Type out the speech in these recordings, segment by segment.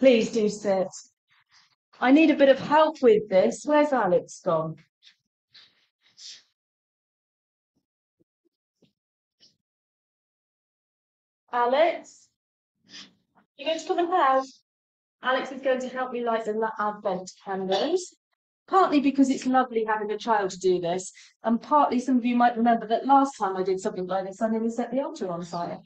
Please do sit. I need a bit of help with this. Where's Alex gone? Alex? You going to come and help? Alex is going to help me light the Advent candles. Partly because it's lovely having a child to do this, and partly some of you might remember that last time I did something like this, I nearly set the altar on fire.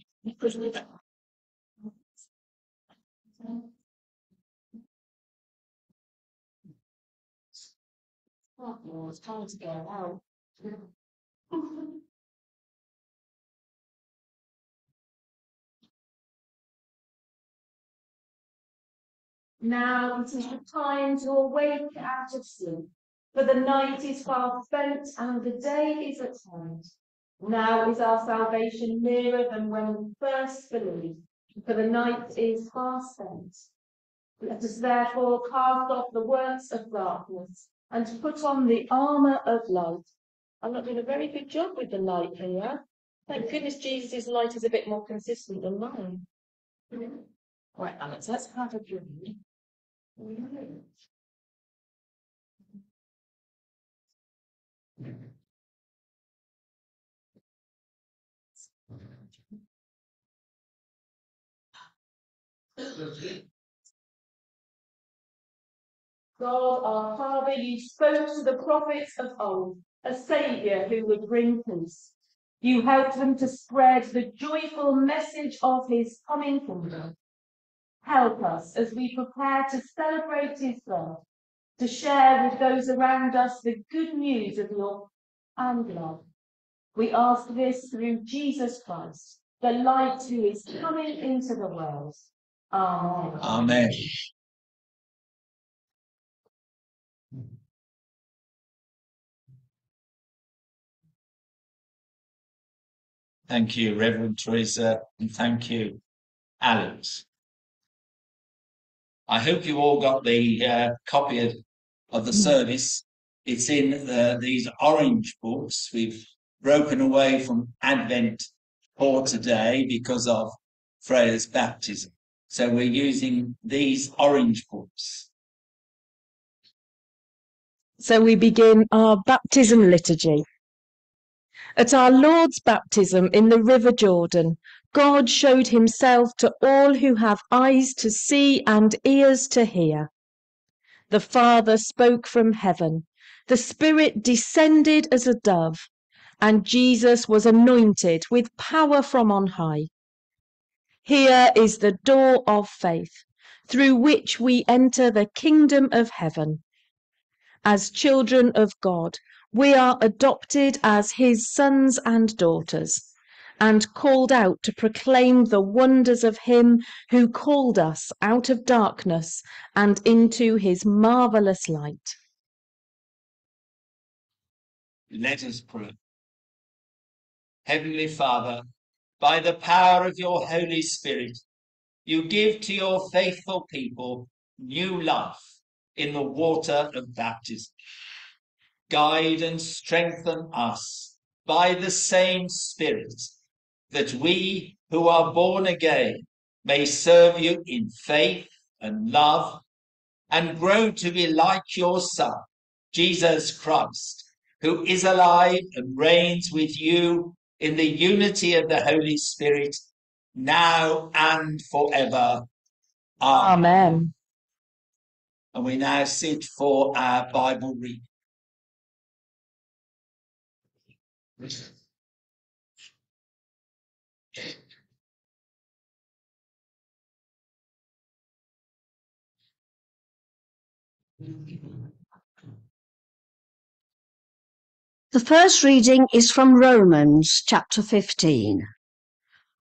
Oh, it's time to go out. Now it is the time to awake out of sleep, for the night is far spent and the day is at hand. Now is our salvation nearer than when we first believed, for the night is far spent. Let us therefore cast off the works of darkness and put on the armour of light. I'm not doing a very good job with the light here. Thank goodness Jesus' light is a bit more consistent than mine. Right, Alex, let's have a drink. God our Father, you spoke to the prophets of old, a Saviour who would bring peace. You helped them to spread the joyful message of his coming kingdom. Help us as we prepare to celebrate his birth, to share with those around us the good news of your and love. We ask this through Jesus Christ, the light who is coming into the world. Amen. Amen. Thank you, Reverend Teresa, and thank you, Alex. I hope you all got the uh, copy of, of the service. It's in the, these orange books. We've broken away from Advent for today because of Freya's baptism. So we're using these orange books. So we begin our baptism liturgy. At our Lord's baptism in the River Jordan, God showed himself to all who have eyes to see and ears to hear. The Father spoke from heaven, the Spirit descended as a dove, and Jesus was anointed with power from on high. Here is the door of faith, through which we enter the kingdom of heaven. As children of God, we are adopted as his sons and daughters and called out to proclaim the wonders of him who called us out of darkness and into his marvelous light. Let us pray. Heavenly Father, by the power of your Holy Spirit, you give to your faithful people new life in the water of baptism guide and strengthen us by the same Spirit, that we who are born again may serve you in faith and love and grow to be like your Son, Jesus Christ, who is alive and reigns with you in the unity of the Holy Spirit, now and forever. Amen. Amen. And we now sit for our Bible reading. The first reading is from Romans chapter 15.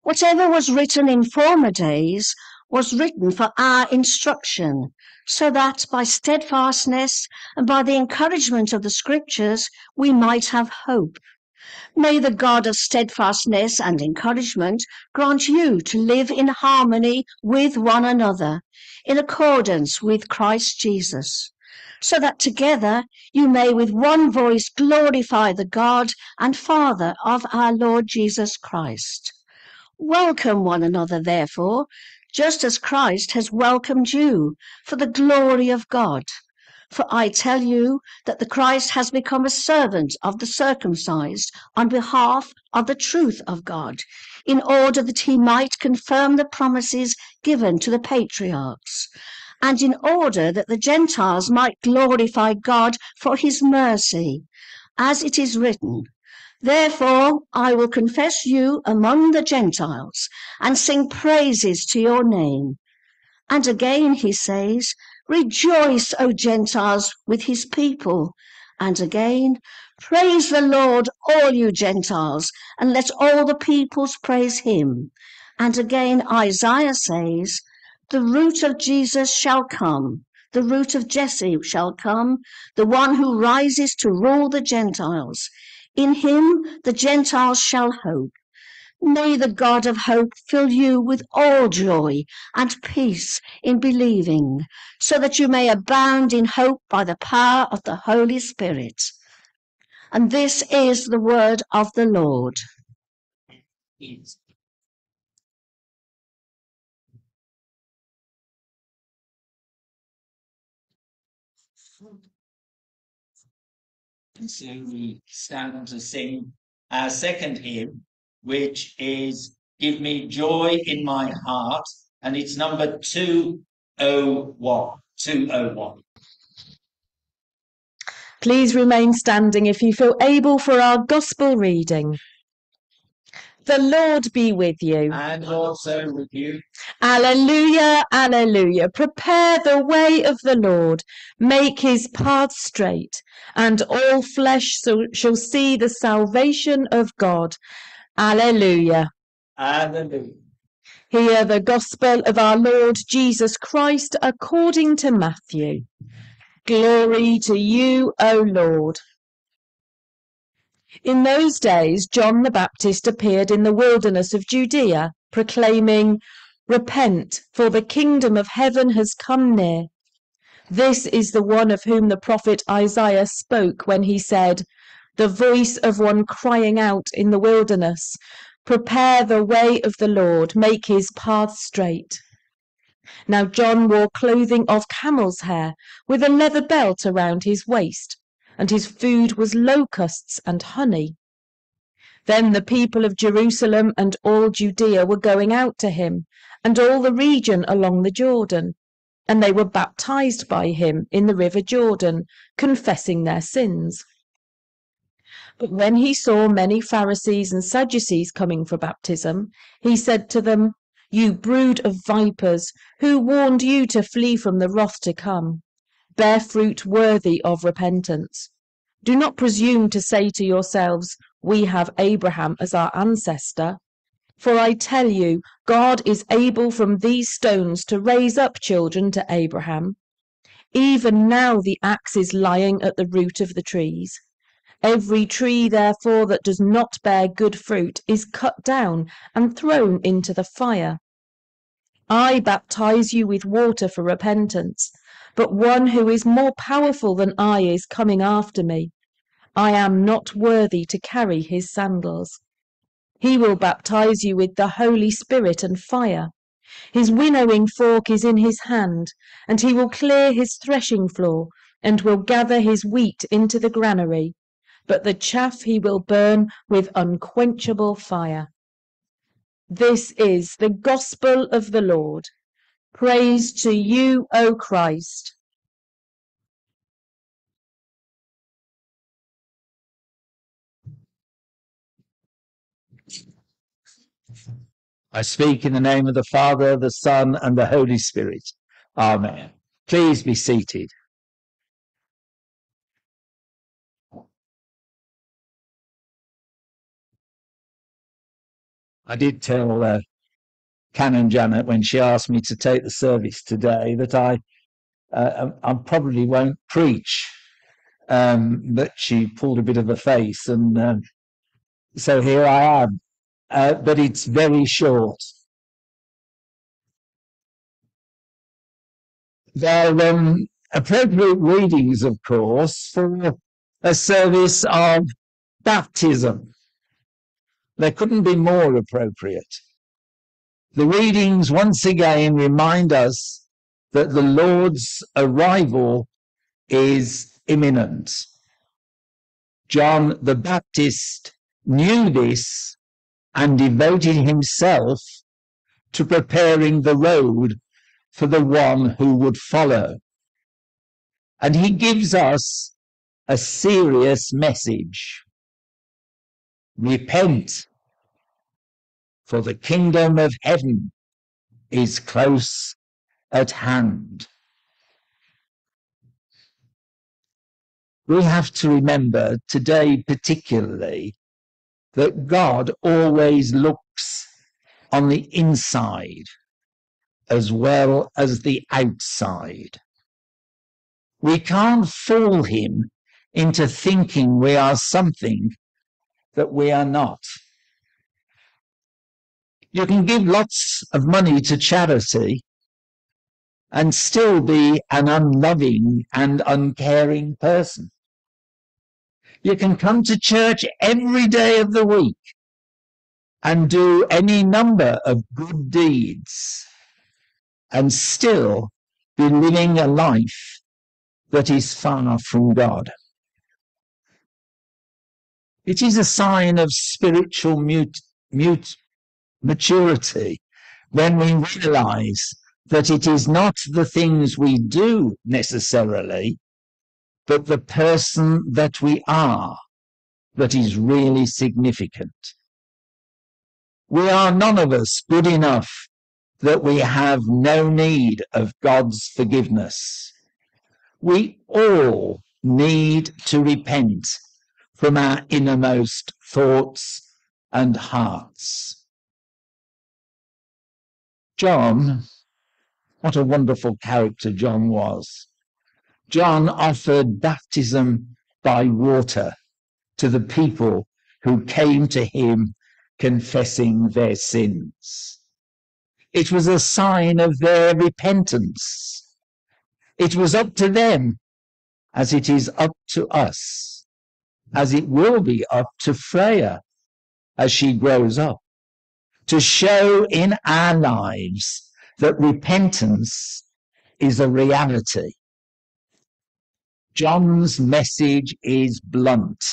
Whatever was written in former days was written for our instruction, so that by steadfastness and by the encouragement of the scriptures we might have hope. May the God of steadfastness and encouragement grant you to live in harmony with one another, in accordance with Christ Jesus, so that together you may with one voice glorify the God and Father of our Lord Jesus Christ. Welcome one another, therefore, just as Christ has welcomed you for the glory of God. For I tell you that the Christ has become a servant of the circumcised on behalf of the truth of God, in order that he might confirm the promises given to the patriarchs, and in order that the Gentiles might glorify God for his mercy, as it is written, Therefore I will confess you among the Gentiles and sing praises to your name. And again he says, Rejoice, O Gentiles, with his people. And again, Praise the Lord, all you Gentiles, and let all the peoples praise him. And again, Isaiah says, The root of Jesus shall come, the root of Jesse shall come, the one who rises to rule the Gentiles. In him the Gentiles shall hope. May the God of hope fill you with all joy and peace in believing, so that you may abound in hope by the power of the Holy Spirit. And this is the word of the Lord. So we stand to sing our uh, second hymn, which is Give Me Joy in My Heart, and it's number 201. 201. Please remain standing if you feel able for our gospel reading. The Lord be with you. And also with you. Alleluia, alleluia. Prepare the way of the Lord. Make his path straight, and all flesh so, shall see the salvation of God. Alleluia. Hallelujah. Hear the gospel of our Lord Jesus Christ according to Matthew. Glory to you, O Lord. In those days, John the Baptist appeared in the wilderness of Judea, proclaiming, Repent, for the kingdom of heaven has come near. This is the one of whom the prophet Isaiah spoke when he said, The voice of one crying out in the wilderness, Prepare the way of the Lord, make his path straight. Now John wore clothing of camel's hair, with a leather belt around his waist and his food was locusts and honey. Then the people of Jerusalem and all Judea were going out to him, and all the region along the Jordan, and they were baptized by him in the river Jordan, confessing their sins. But when he saw many Pharisees and Sadducees coming for baptism, he said to them, You brood of vipers, who warned you to flee from the wrath to come? bear fruit worthy of repentance. Do not presume to say to yourselves, We have Abraham as our ancestor. For I tell you, God is able from these stones to raise up children to Abraham. Even now the axe is lying at the root of the trees. Every tree, therefore, that does not bear good fruit is cut down and thrown into the fire. I baptize you with water for repentance but one who is more powerful than I is coming after me. I am not worthy to carry his sandals. He will baptize you with the Holy Spirit and fire. His winnowing fork is in his hand, and he will clear his threshing floor, and will gather his wheat into the granary, but the chaff he will burn with unquenchable fire. This is the gospel of the Lord. Praise to you, O Christ. I speak in the name of the Father, the Son, and the Holy Spirit. Amen. Please be seated. I did tell uh, Canon Janet when she asked me to take the service today that I uh, I probably won't preach, um, but she pulled a bit of a face, and um, so here I am. Uh, but it's very short. There are um, appropriate readings, of course, for a service of baptism. There couldn't be more appropriate. The readings once again remind us that the Lord's arrival is imminent. John the Baptist knew this and devoted himself to preparing the road for the one who would follow. And he gives us a serious message. Repent, for the kingdom of heaven is close at hand. We have to remember today, particularly, that God always looks on the inside as well as the outside. We can't fool him into thinking we are something that we are not. You can give lots of money to charity and still be an unloving and uncaring person. You can come to church every day of the week and do any number of good deeds and still be living a life that is far from God. It is a sign of spiritual mute, mute maturity when we realize that it is not the things we do necessarily, but the person that we are that is really significant. We are none of us good enough that we have no need of God's forgiveness. We all need to repent from our innermost thoughts and hearts. John, what a wonderful character John was. John offered baptism by water to the people who came to him confessing their sins. It was a sign of their repentance. It was up to them as it is up to us, as it will be up to Freya as she grows up, to show in our lives that repentance is a reality John's message is blunt.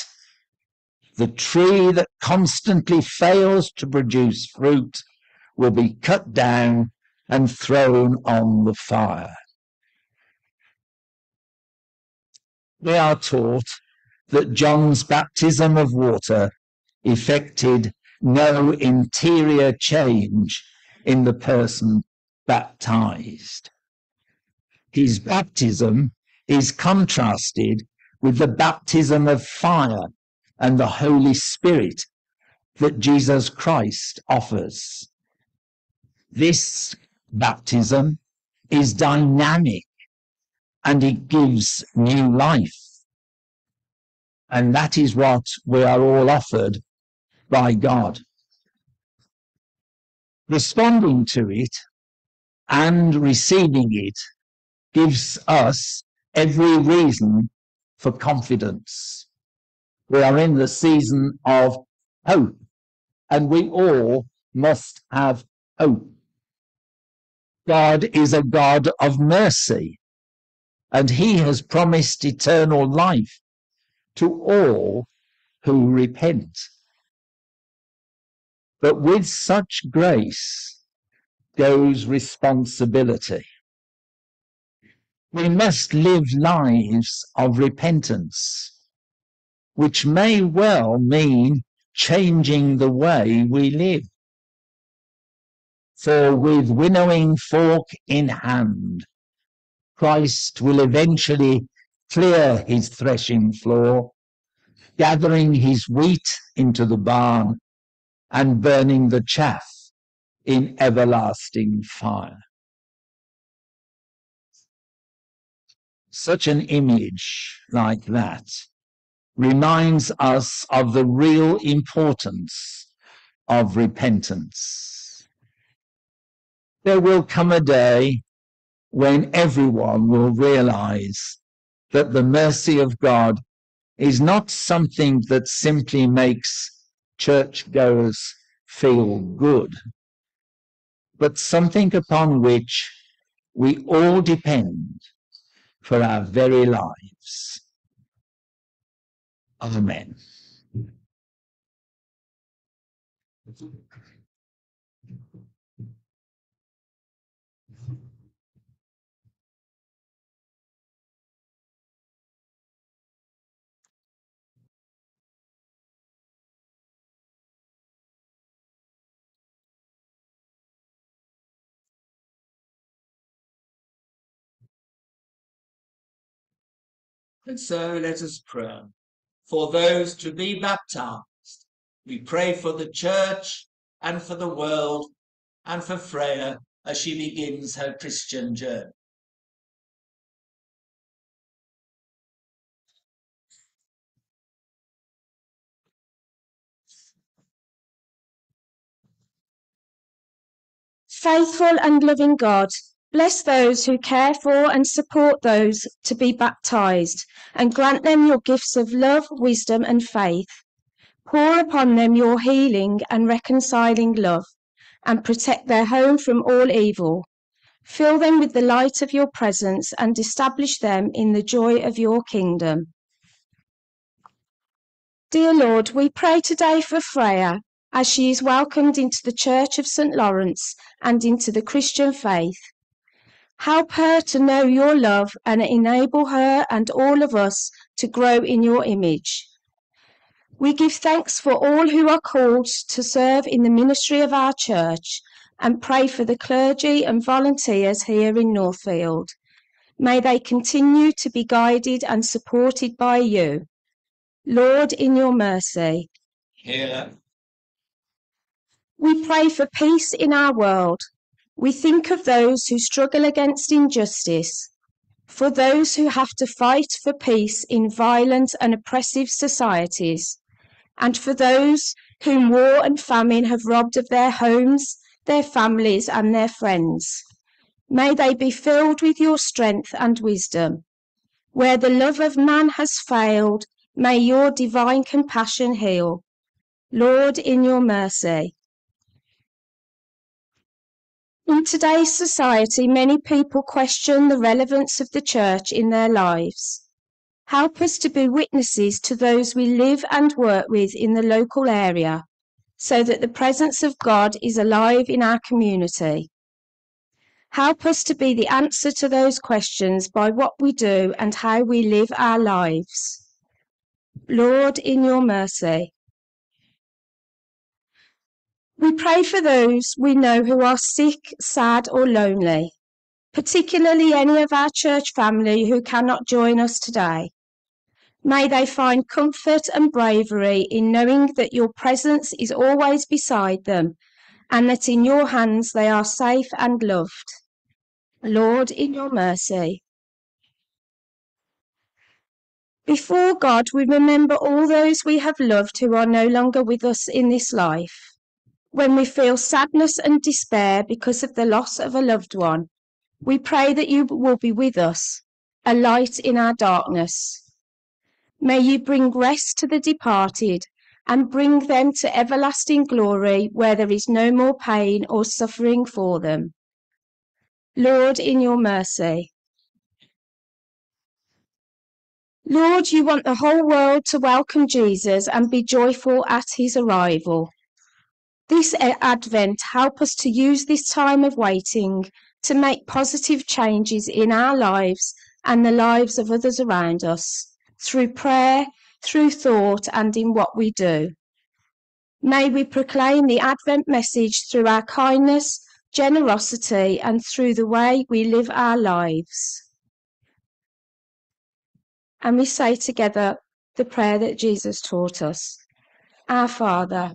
The tree that constantly fails to produce fruit will be cut down and thrown on the fire. We are taught that John's baptism of water effected no interior change in the person baptized. His baptism is contrasted with the baptism of fire and the Holy Spirit that Jesus Christ offers. This baptism is dynamic and it gives new life. And that is what we are all offered by God. Responding to it and receiving it gives us every reason for confidence. We are in the season of hope, and we all must have hope. God is a God of mercy, and he has promised eternal life to all who repent. But with such grace goes responsibility we must live lives of repentance, which may well mean changing the way we live. For with winnowing fork in hand, Christ will eventually clear his threshing floor, gathering his wheat into the barn and burning the chaff in everlasting fire. such an image like that reminds us of the real importance of repentance. There will come a day when everyone will realize that the mercy of God is not something that simply makes churchgoers feel mm. good, but something upon which we all depend for our very lives. Amen. And so let us pray for those to be baptized. We pray for the church and for the world and for Freya as she begins her Christian journey. Faithful and loving God, bless those who care for and support those to be baptized and grant them your gifts of love, wisdom, and faith. Pour upon them your healing and reconciling love and protect their home from all evil. Fill them with the light of your presence and establish them in the joy of your kingdom. Dear Lord, we pray today for Freya as she is welcomed into the Church of St. Laurence and into the Christian faith. Help her to know your love and enable her and all of us to grow in your image. We give thanks for all who are called to serve in the ministry of our church and pray for the clergy and volunteers here in Northfield. May they continue to be guided and supported by you. Lord, in your mercy, Here, we pray for peace in our world. We think of those who struggle against injustice, for those who have to fight for peace in violent and oppressive societies, and for those whom war and famine have robbed of their homes, their families, and their friends. May they be filled with your strength and wisdom. Where the love of man has failed, may your divine compassion heal. Lord, in your mercy. In today's society, many people question the relevance of the church in their lives. Help us to be witnesses to those we live and work with in the local area so that the presence of God is alive in our community. Help us to be the answer to those questions by what we do and how we live our lives. Lord, in your mercy. We pray for those we know who are sick, sad, or lonely, particularly any of our church family who cannot join us today. May they find comfort and bravery in knowing that your presence is always beside them and that in your hands they are safe and loved. Lord, in your mercy. Before God, we remember all those we have loved who are no longer with us in this life. When we feel sadness and despair because of the loss of a loved one, we pray that you will be with us, a light in our darkness. May you bring rest to the departed and bring them to everlasting glory where there is no more pain or suffering for them. Lord, in your mercy. Lord, you want the whole world to welcome Jesus and be joyful at his arrival. This Advent, help us to use this time of waiting to make positive changes in our lives and the lives of others around us through prayer, through thought, and in what we do. May we proclaim the Advent message through our kindness, generosity, and through the way we live our lives. And we say together the prayer that Jesus taught us Our Father,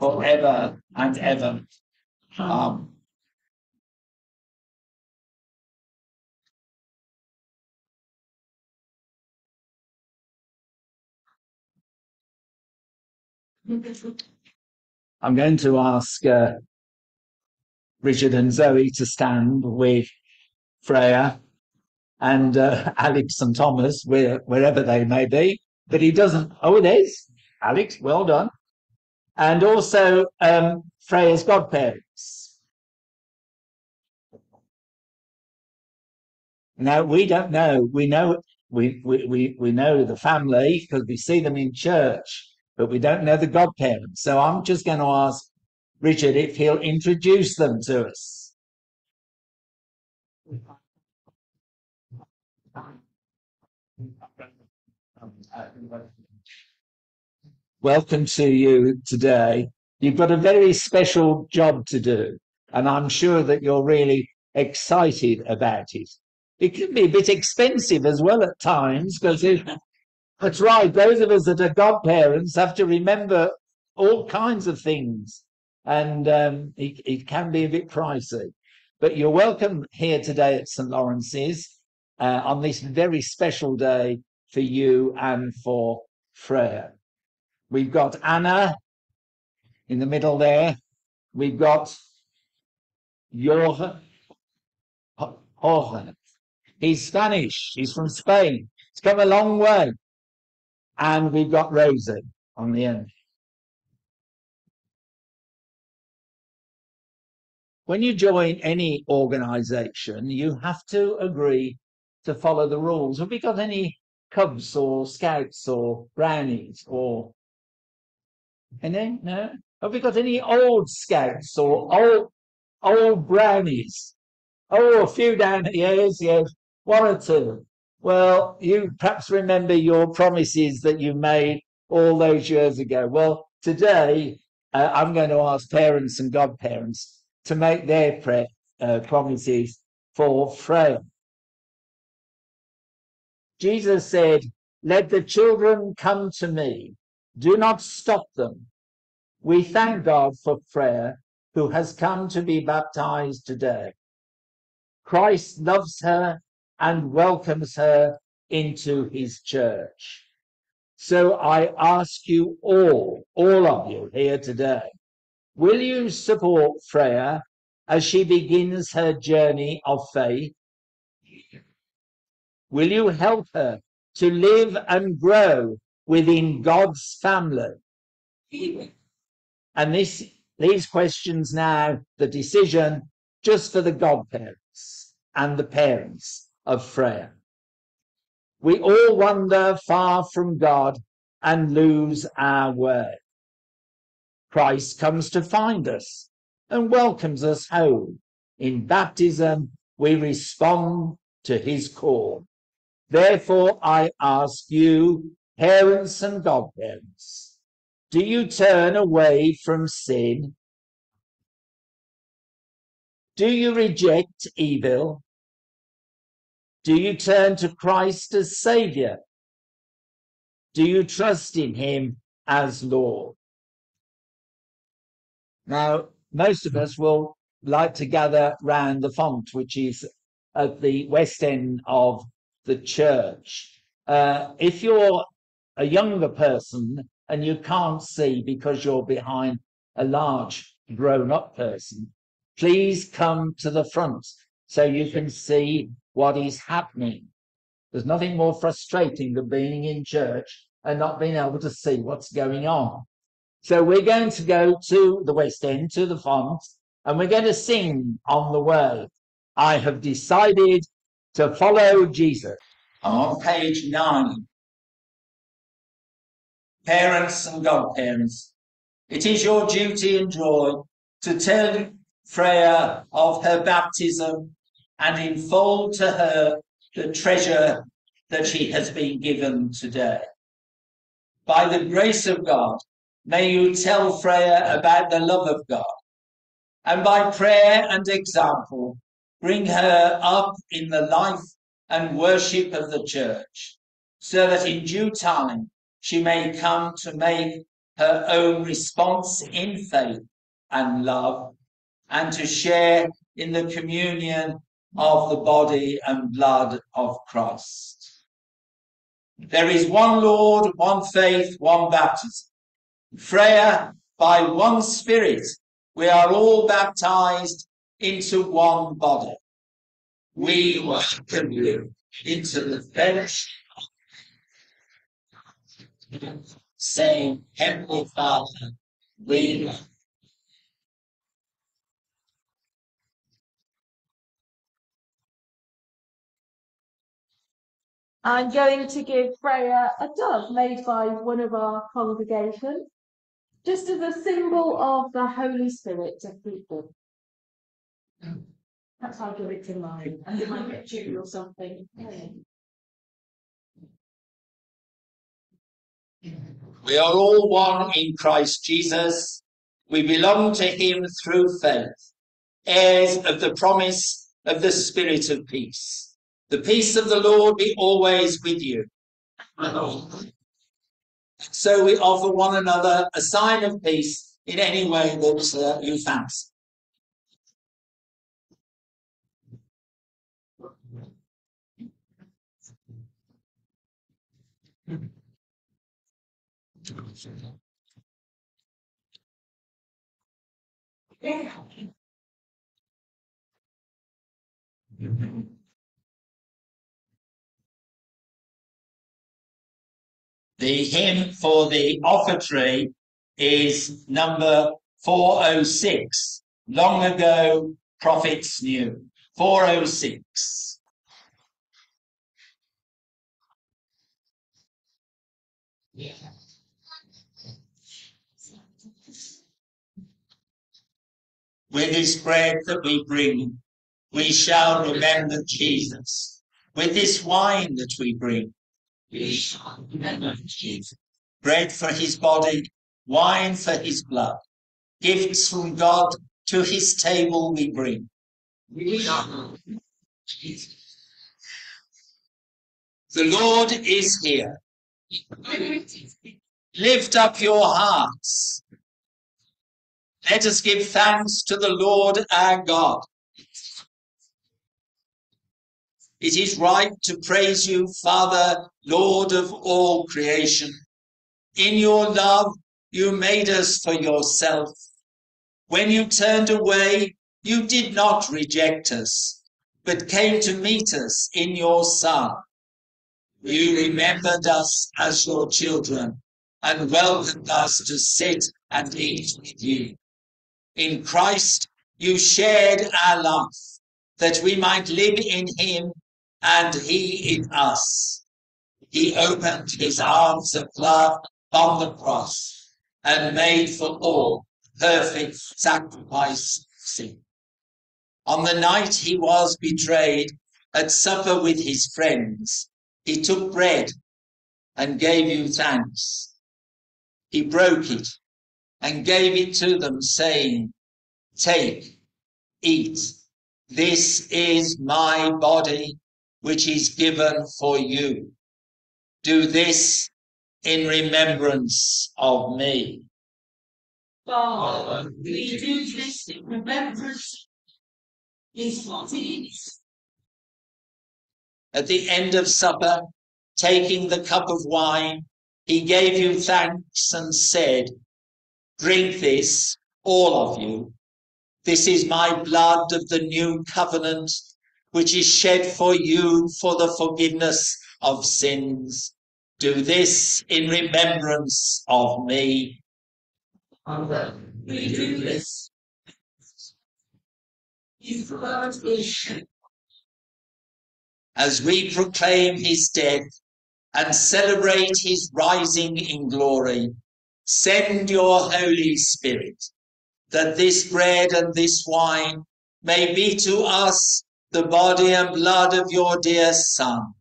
forever and ever. Um, I'm going to ask uh, Richard and Zoe to stand with Freya and uh, Alex and Thomas, where, wherever they may be. But he doesn't. Oh, it is. Alex, well done. And also um, Freya's godparents. Now, we don't know. We know we, we, we, we know the family because we see them in church, but we don't know the godparents. So I'm just going to ask Richard if he'll introduce them to us. Welcome to you today. You've got a very special job to do, and I'm sure that you're really excited about it. It can be a bit expensive as well at times because that's right. Those of us that are godparents have to remember all kinds of things, and um, it, it can be a bit pricey. But you're welcome here today at St Laurence's uh, on this very special day for you and for Freya. We've got Anna in the middle there. We've got Jorge. He's Spanish. He's from Spain. He's come a long way. And we've got Rosie on the end. When you join any organization, you have to agree to follow the rules. Have we got any cubs or scouts or brownies or any? No? Have we got any old scouts or old old brownies? Oh, a few down here. Yes, yes. One or two. Well, you perhaps remember your promises that you made all those years ago. Well, today uh, I'm going to ask parents and godparents to make their pre- uh, promises for Freya. Jesus said, Let the children come to me. Do not stop them. We thank God for Freya, who has come to be baptized today. Christ loves her and welcomes her into his church. So I ask you all, all of you here today, will you support Freya as she begins her journey of faith? Will you help her to live and grow within God's family? And this, these questions now, the decision just for the godparents and the parents of Freya. We all wander far from God and lose our way. Christ comes to find us and welcomes us home. In baptism, we respond to his call. Therefore, I ask you, parents and godparents, do you turn away from sin? Do you reject evil? Do you turn to Christ as Saviour? Do you trust in Him as Lord? Now, most of us will like to gather round the font, which is at the west end of the church. Uh, if you're a younger person and you can't see because you're behind a large grown up person, please come to the front so you can see what is happening. There's nothing more frustrating than being in church and not being able to see what's going on. So we're going to go to the West End, to the font, and we're going to sing on the way. I have decided to follow Jesus. on page nine. Parents and godparents, it is your duty and joy to tell Freya of her baptism and unfold to her the treasure that she has been given today. By the grace of God, may you tell Freya about the love of God, and by prayer and example, bring her up in the life and worship of the church, so that in due time she may come to make her own response in faith and love and to share in the communion of the body and blood of Christ. There is one Lord, one faith, one baptism. Freya, by one Spirit, we are all baptized into one body. We welcome you into the fellowship, saying, Heavenly Father, we I'm going to give Freya a dove made by one of our congregation, just as a symbol of the Holy Spirit to people. That's how I give it to mine, and it might get you or something. We are all one in Christ Jesus. We belong to him through faith, heirs of the promise of the Spirit of peace. The peace of the Lord be always with you. So we offer one another a sign of peace in any way that uh, you fancy. The hymn for the offertory is number 406. Long ago, prophets knew. 406. With this bread that we bring, we shall remember Jesus. With this wine that we bring, we shall remember Jesus. Bread for his body, wine for his blood. Gifts from God to his table we bring. We shall Jesus. The Lord is here. Lift up your hearts. Let us give thanks to the Lord our God. It is right to praise you, Father, Lord of all creation. In your love, you made us for yourself. When you turned away, you did not reject us, but came to meet us in your Son. You remembered us as your children and welcomed us to sit and eat with you. In Christ, you shared our life that we might live in him and he in us. He opened his arms of love on the cross and made for all perfect sacrifice sin. On the night he was betrayed at supper with his friends, he took bread and gave you thanks. He broke it and gave it to them, saying, Take, eat. This is my body, which is given for you. Do this in remembrance of me. Father, we do this in remembrance is what is. At the end of supper, taking the cup of wine, he gave you thanks and said, Drink this, all of you. This is my blood of the new covenant, which is shed for you for the forgiveness of sins. Do this in remembrance of me. Father, we do this. His blood is shed as we proclaim his death and celebrate his rising in glory. Send your Holy Spirit, that this bread and this wine may be to us the body and blood of your dear Son.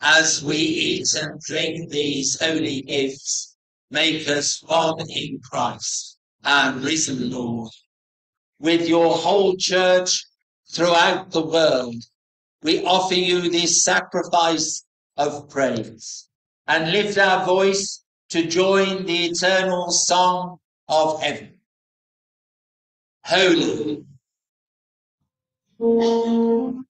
As we eat and drink these holy gifts, make us one in Christ and risen Lord. With your whole church throughout the world, we offer you this sacrifice of praise and lift our voice to join the eternal song of heaven. holy. The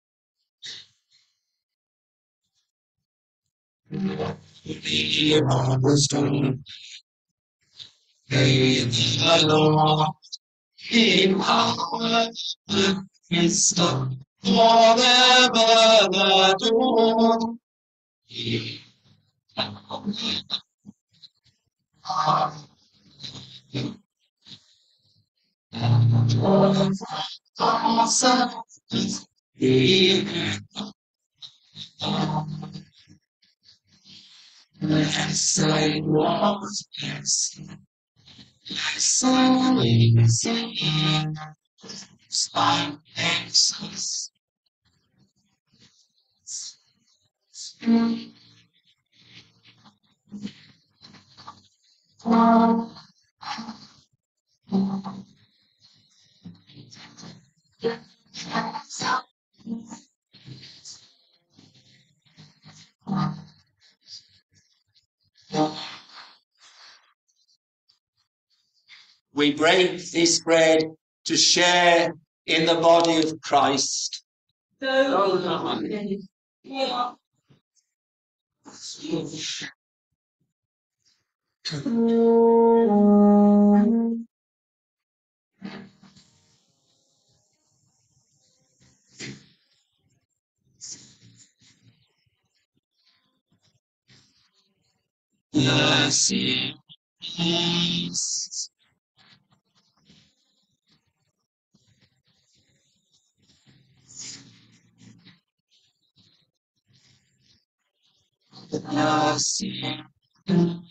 wisdom, the forever adored. Yes, I was, yes. So easy. Spine exes. We break this bread to share in the body of Christ. Mercy. Peace. Mercy. Peace.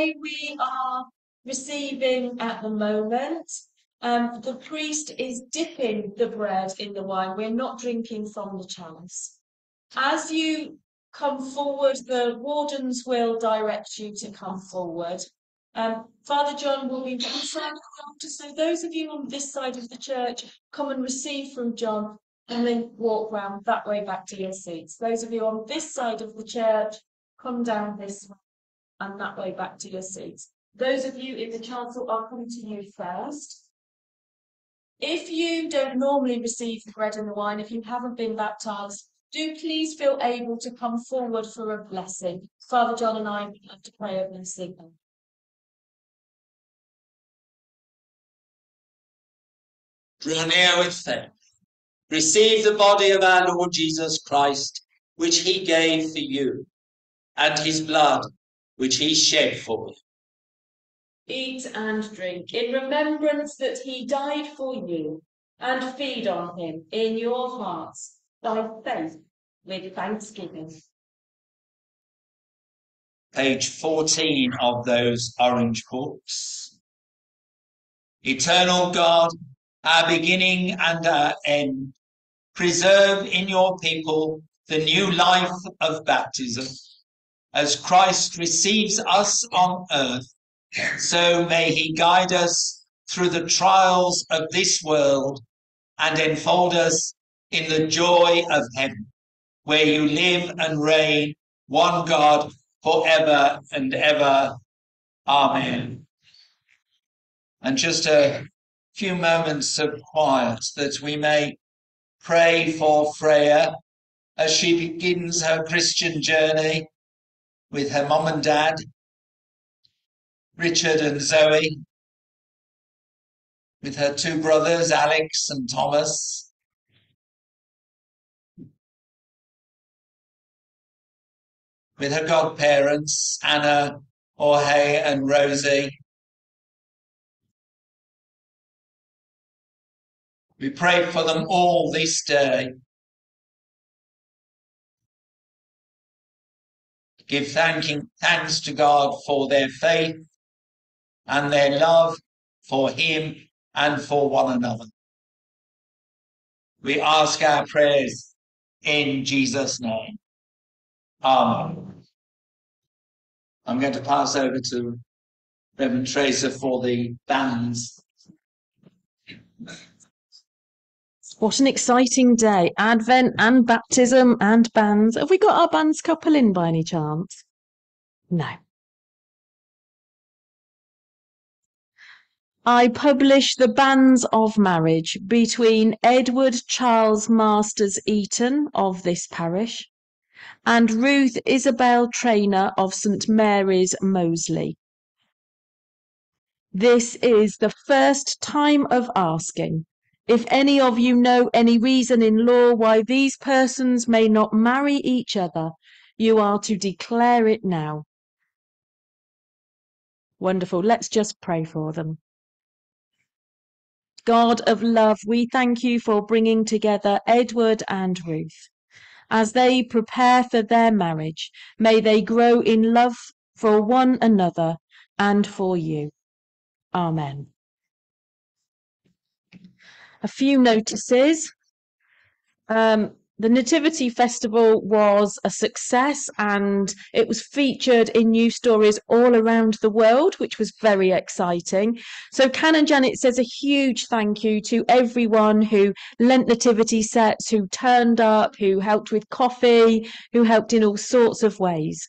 Way we are receiving at the moment, um, the priest is dipping the bread in the wine. We're not drinking from the chalice. As you come forward, the wardens will direct you to come forward. Um, Father John will be one side altar, so those of you on this side of the church come and receive from John and then walk round that way back to your seats. Those of you on this side of the church, come down this way and that way back to your seats. Those of you in the chancel, I'll come to you first. If you don't normally receive the bread and the wine, if you haven't been baptized, do please feel able to come forward for a blessing. Father John and I would love to pray over them. Draw near with faith. Receive the body of our Lord Jesus Christ, which he gave for you, and his blood, which he shed for you. Eat and drink in remembrance that he died for you, and feed on him in your hearts by faith with thanksgiving. Page 14 of those orange books. Eternal God, our beginning and our end, preserve in your people the new life of baptism. As Christ receives us on earth, so may he guide us through the trials of this world and enfold us in the joy of heaven, where you live and reign, one God, forever and ever. Amen. And just a few moments of quiet that we may pray for Freya as she begins her Christian journey with her mum and dad, Richard and Zoe, with her two brothers, Alex and Thomas. With her godparents, Anna, Jorge, and Rosie. We pray for them all this day. Give thanking, thanks to God for their faith and their love for Him and for one another. We ask our prayers in Jesus' name. Amen. I'm going to pass over to Reverend Tracer for the banns. What an exciting day. Advent and baptism and banns. Have we got our banns couple in by any chance? No. I publish the banns of marriage between Edward Charles Masters Eaton of this parish and Ruth Isabel Trainer of St Mary's Moseley. This is the first time of asking. If any of you know any reason in law why these persons may not marry each other, you are to declare it now. Wonderful. Let's just pray for them. God of love, we thank you for bringing together Edward and Ruth. As they prepare for their marriage, may they grow in love for one another and for you. Amen. A few notices. Um, the Nativity Festival was a success and it was featured in news stories all around the world, which was very exciting. So, Canon Janet says a huge thank you to everyone who lent nativity sets, who turned up, who helped with coffee, who helped in all sorts of ways.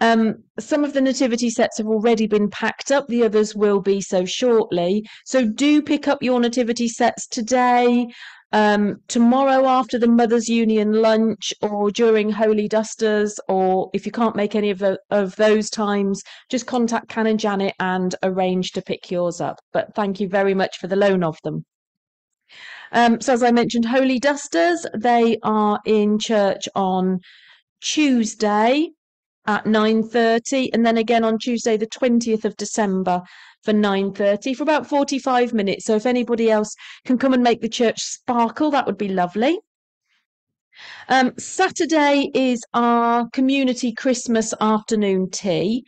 Um, some of the nativity sets have already been packed up, the others will be so shortly. So, do pick up your nativity sets today um, tomorrow after the Mothers Union lunch or during Holy Dusters, or if you can't make any of, the, of those times, just contact Canon Janet and arrange to pick yours up. But thank you very much for the loan of them. Um, so as I mentioned, Holy Dusters, they are in church on Tuesday at 9.30 and then again on Tuesday the 20th of December for 9.30 for about 45 minutes. So if anybody else can come and make the church sparkle, that would be lovely. Um, Saturday is our community Christmas afternoon tea.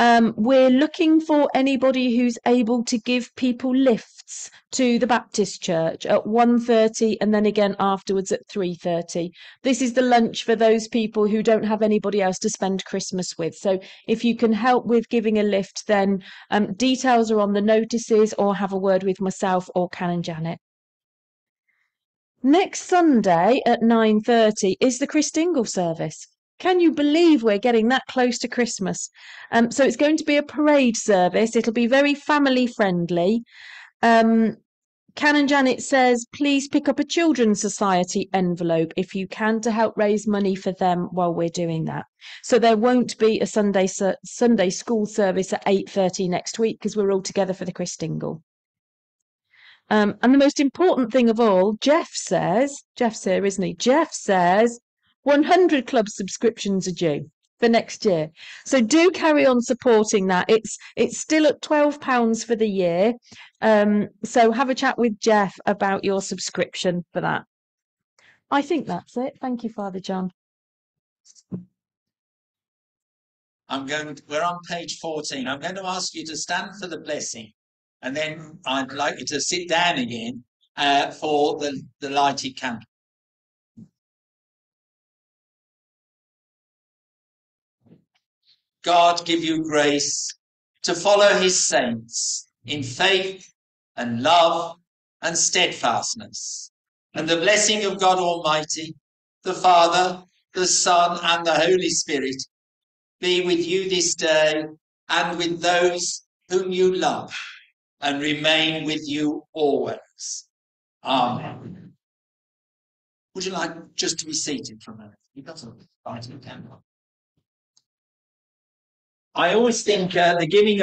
Um, we're looking for anybody who's able to give people lifts to the Baptist Church at 1.30 and then again afterwards at 3.30. This is the lunch for those people who don't have anybody else to spend Christmas with. So if you can help with giving a lift, then um, details are on the notices or have a word with myself or Canon Janet. Next Sunday at 9.30 is the Christingle service. Can you believe we're getting that close to Christmas? Um, so it's going to be a parade service. It'll be very family friendly. Um, Canon Janet says, please pick up a Children's Society envelope if you can to help raise money for them while we're doing that. So there won't be a Sunday Sunday school service at 8.30 next week because we're all together for the Christingle. Um, and the most important thing of all, Jeff says, Jeff's here, isn't he? Jeff says 100 club subscriptions are due for next year. So do carry on supporting that. It's it's still at 12 pounds for the year. Um, so have a chat with Jeff about your subscription for that. I think that's it. Thank you, Father John. I'm going, to, we're on page 14. I'm going to ask you to stand for the blessing and then I'd like you to sit down again uh, for the, the lighted candle. God give you grace to follow his saints in faith and love and steadfastness. And the blessing of God Almighty, the Father, the Son, and the Holy Spirit be with you this day and with those whom you love and remain with you always. Amen. Would you like just to be seated for a minute? You've got a light candle. I always think uh, the giving